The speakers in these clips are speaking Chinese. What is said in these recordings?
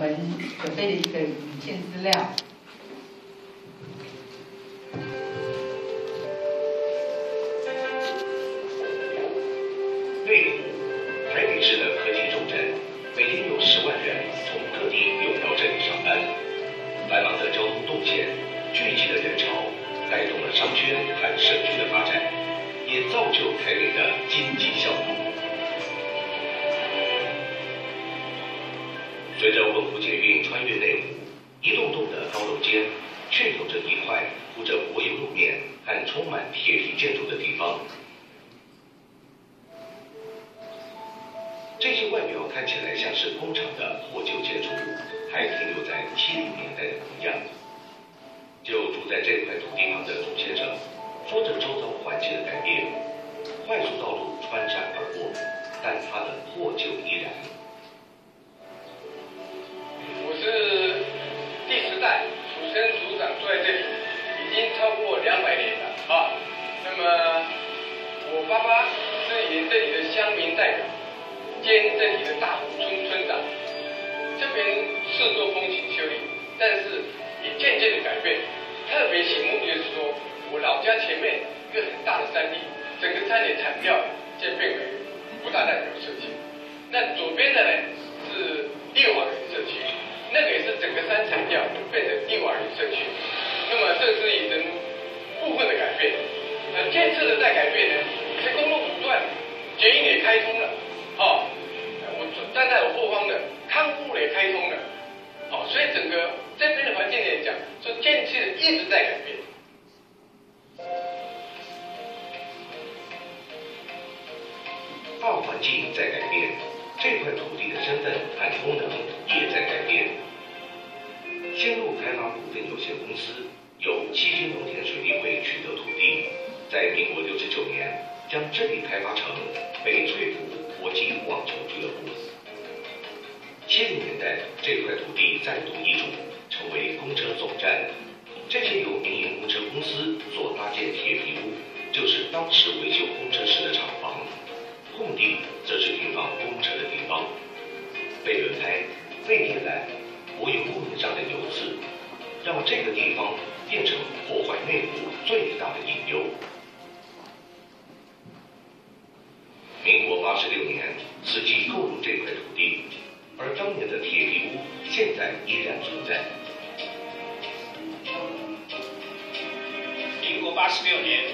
我们准备了一个影片资料。内湖，台北市的科技重镇，每天有十万人从各地涌到这里上班。繁忙的交通动线、聚集的人潮，带动了商圈和社区的发展，也造就台北的经济效益。随着文湖捷运穿越内湖，一栋栋的高楼间，却有着一块铺着柏油路面和充满铁皮建筑的地方。这些外表看起来像是工厂的破旧建筑物，还停留在七零年代的模样。就住在这块土地旁的朱先生，说着周遭环境的改变，快速道路穿山而过，但它的破旧依然。第十代土生土长住在这里，已经超过两百年了啊。那么我爸爸是以这里的乡民代表。兼这里的大湖村村长，这边四座风景秀丽，但是也渐渐的改变。特别醒目就是说，我老家前面一个很大的山地，整个山也铲掉，渐变为不大代表社区。那左边的呢整个山铲掉，变成六瓦人社区。那么这是已经部分的改变。那建设的再改变呢，这公路不断，捷运也开通了。在民国六十九年将这里开发成翡翠湖。国际网球俱乐部。七零年代，这块土地再度易主，成为公车总站。这些由民营公车公司所搭建铁皮屋，就是当时维修公车时的厂房。空地则是停放公车的地方。被轮胎、被电缆、柏油路面上的油渍，让这个地方变成破坏内部最大的隐忧。民国八十六年，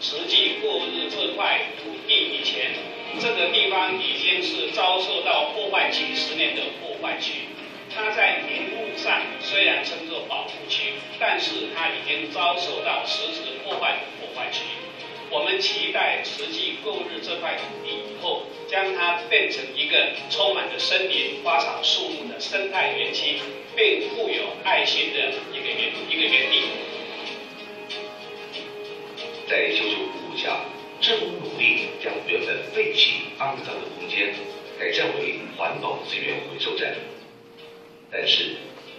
实际过日这块土地以前，这个地方已经是遭受到破坏几十年的破坏区。它在名目上虽然称作保护区，但是它已经遭受到实质破坏的破坏区。期待实际购入这块土地以后，将它变成一个充满着森林、花草树木的生态园区，并富有爱心的一个园一个园地。在修修补补下，政府努力将原本废弃肮脏的空间改善为环保资源回收站。但是，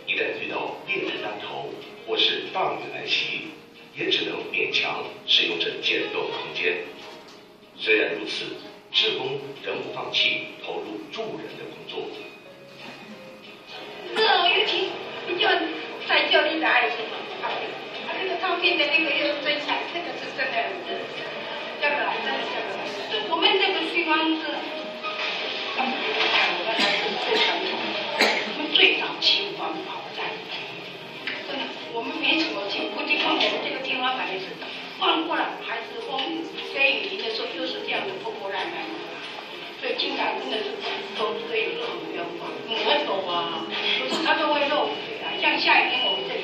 一旦遇到烈日当头或是大雨来袭，也只能勉强使用这简陋的空间。虽然如此，志工仍不放弃投入助人的工作。那有请，你就再叫你的爱心那个上面的那个又是真相，这个是真的，我们这个地方是，所以经常真的是都可以做很冤枉，很多啊，不是它都会漏水啊，像夏天我们这里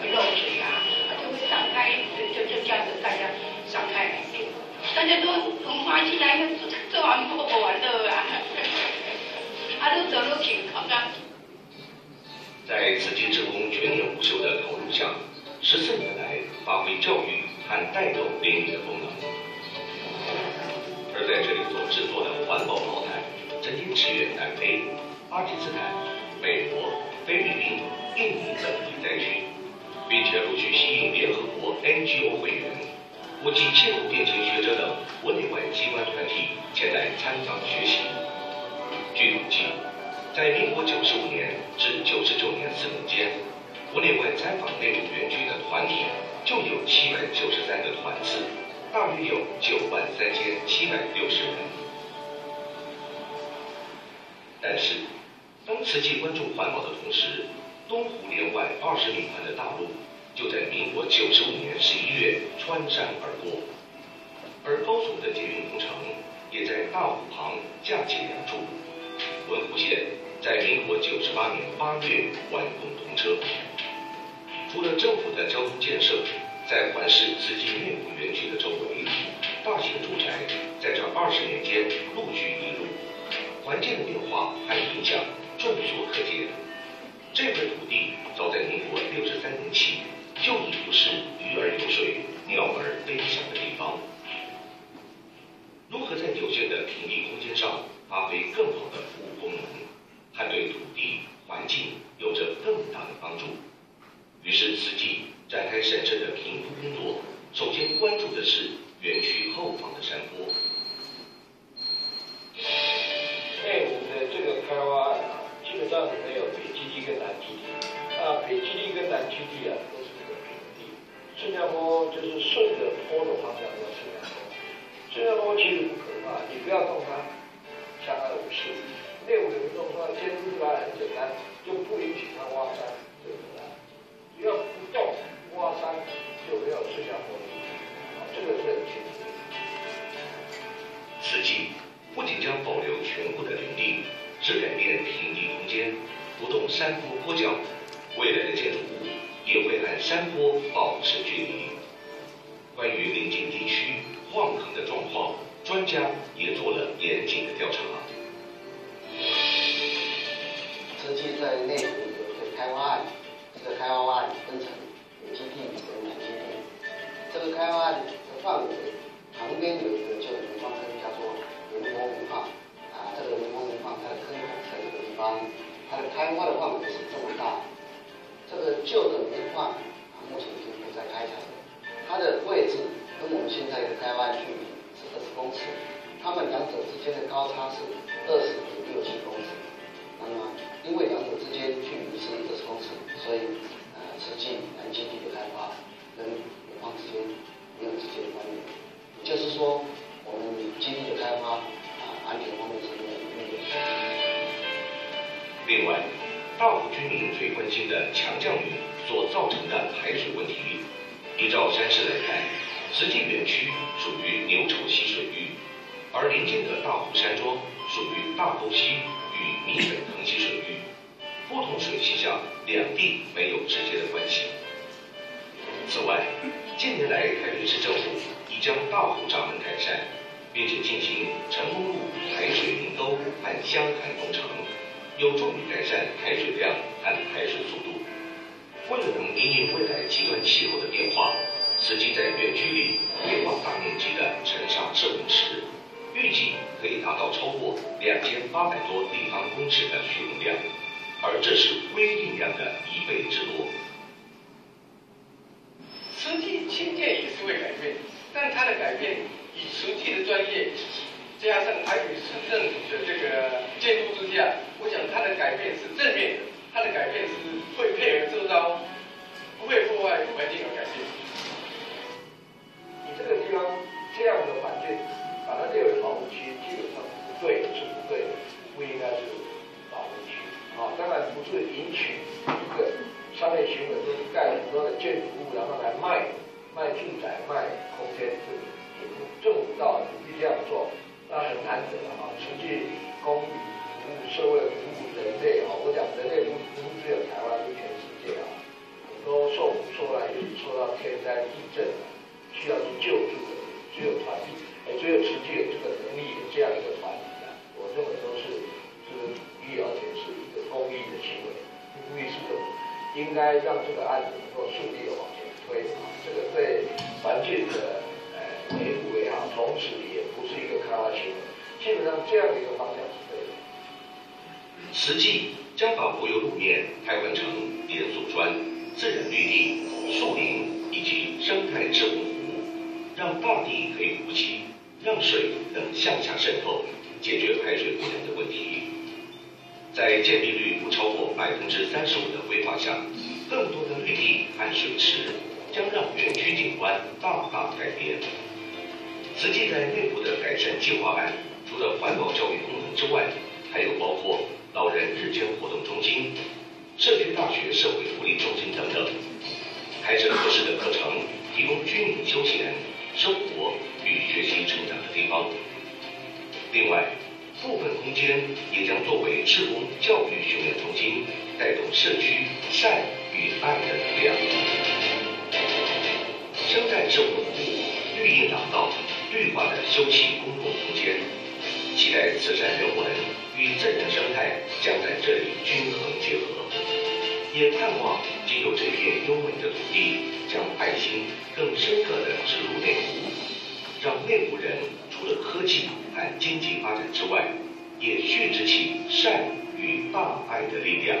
会漏水啊，它就会散开，就就就这样子大家散开来用，大家都很欢喜来，这这完破不完的啊，啊都走路挺好的。在慈济志工全年无休的投入下，十四年来发挥教育和带动邻里的功能。而在这里所制作的环保茅台，曾经驰援南非、巴基斯坦、美国、菲律宾、印尼等地灾区，并且陆续吸引联合国 NGO 会员、国际气候变迁学者等国内外机关团体前来参访学习。据统计，在民国九十五年至九十九年四年间，国内外参访内陆园区的团体就有七百九十三个团次。大约有九万三千七百六十人。但是，当慈济关注环保的同时，东湖连外二十米宽的大路就在民国九十五年十一月穿山而过，而高速的捷运工程也在大湖旁架起梁柱，文湖线在民国九十八年八月完工通车。除了政府的交通建设，在环市资金内湖园区的周围，大型住宅在这二十年间陆续移入，环境的变化和影响众所可见。这块土地早在民国六十三年起就已不是鱼儿游水、鸟儿飞翔的地方。如何在有限的平地空间上发挥更好的服务功能，还对土地环境有着更大的帮助。于是，慈济展开审慎的评估工作，首先关注的是园区后方的山坡。内湖的这个开发啊，基本上里面有北基地跟南基地。啊，北基地跟南基地啊，都是这个平地。新加坡就是顺着坡的方向叫新加坡。新加坡其实不可怕，你不要动它，相安无事。内湖的民众说，监督出来很简单，就不允许它挖山，对不对？只要不动挖山，就没有新加坡的啊，这个是很清楚。慈济不仅将保留全部的林地，只改变平地空间，不动山坡坡脚，未来的建筑物也会按山坡保持距离。关于临近地区晃坑的状况，专家也做了严谨的调查。旧的煤矿啊，目前已经不再开采了。它的位置跟我们现在的开发距离是二十公尺，它们两者之间的高差是二十点六七公尺。那么，因为两者之间距离是二十公尺，所以呃，实际南基地的开发跟煤矿之间没有直接的关联。也就是说，我们基地的开发啊，安全方面是没有。另外，大湖居民最关心的强降雨所造成的排水问题，依照山势来看，实际园区属于牛稠溪水域，而邻近的大湖山庄属于大沟溪与米粉坑溪水域，不同水系下，两地没有直接的关系。此外，近年来台北市政府已将大湖闸门改善，并且进行成功路排水明沟和箱涵工程，有助于改善排水量和排水速度。为了能因应未来极端气候的变化，实际在园区里规划大面积的沉沙摄影池，预计可以达到超过两千八百多立方公尺的蓄洪量，而这是规定量的一倍之多。实际新建也是会改变，但它的改变以实际的专业加上台北市政的这个监督之下，改变是正面的，它的改变是会配合周遭，不会破坏环境而改变。你这个地方这样的环境，把它列为保护区，基本上不对，是不对的，不应该是保护区。啊，当然不是允许一个商业行为，就是盖很多的建筑物，然后来卖卖住宅、卖空间，这个也不政府到不必这样做，那很难得啊。实际公益服务社会、服务人类啊，我讲人类不不是只有台湾，是全世界啊，很多受苦受难，尤其受到天灾地震。需要去救助的，只有团体，哎，只有实际有这个能力的这样一个团体啊，我认为都是这个必要，而且是一个公益的行为，公益是个应该让这个案子能够顺利的往前推啊，这个对环境的呃维护也好，同时也不是一个开发行为，基本上这样的一个方。慈济将把柏油路面开换成碘组砖、自然绿地、树林以及生态之红湖，让大地可以呼吸，让水能向下渗透，解决排水不良的问题。在建蔽率不超过百分之三十五的规划下，更多的绿地和水池将让园区景观大大改变。慈济在内部的改善计划案，除了环保教育功能之外，还有包括老人日间活动中心、社区大学社会福利中心等等，开设合适的课程，提供居民休闲、生活与学习成长的地方。另外，部分空间也将作为志工教育训练中心，带动社区善与爱的能量。生态生活服务，绿荫廊道、绿化的休憩公共空间，期待慈善人文与自然生态将在这里均衡结合，也盼望经由这片优美的土地，将爱心更深刻地植入内湖，让内湖人除了科技和经济发展之外，也蓄积起善与大爱的力量。